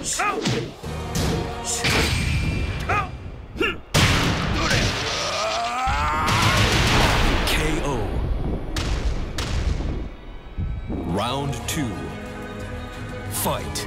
KO. Round two. Fight.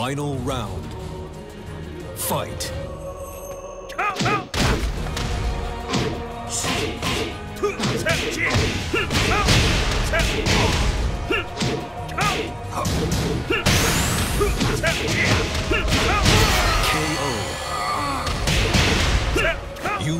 Final round. Fight. KO. You